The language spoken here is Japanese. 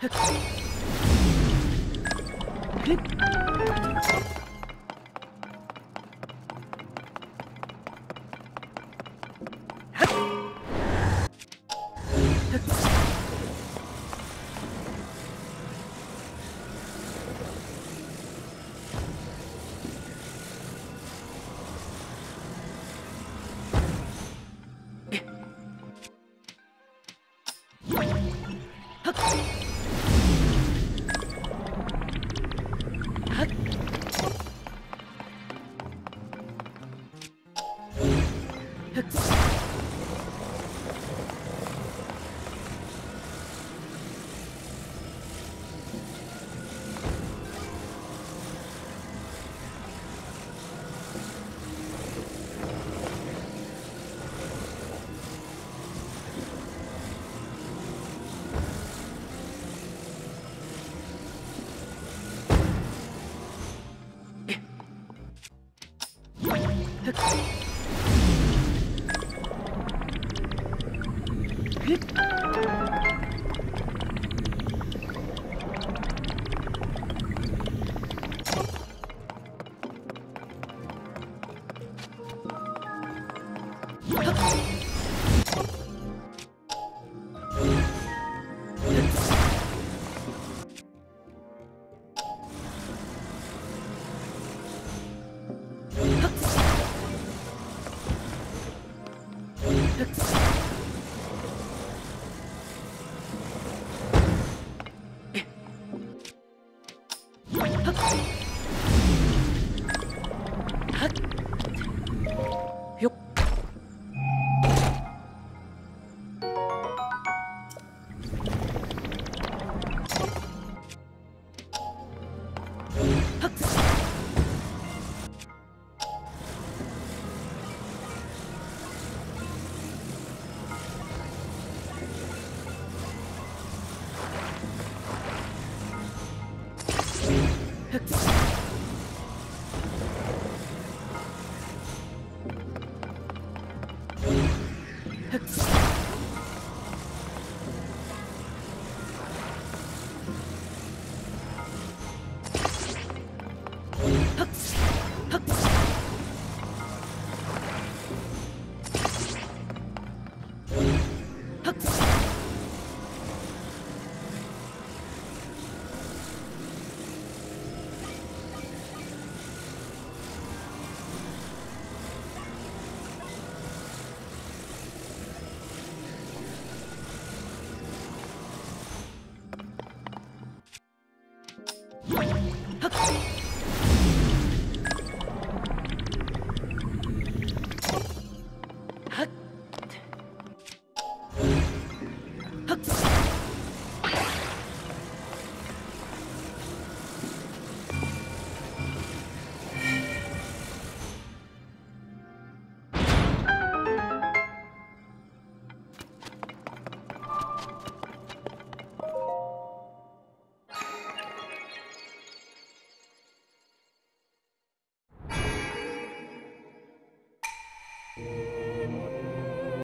Hip. Let's Bye. Huh.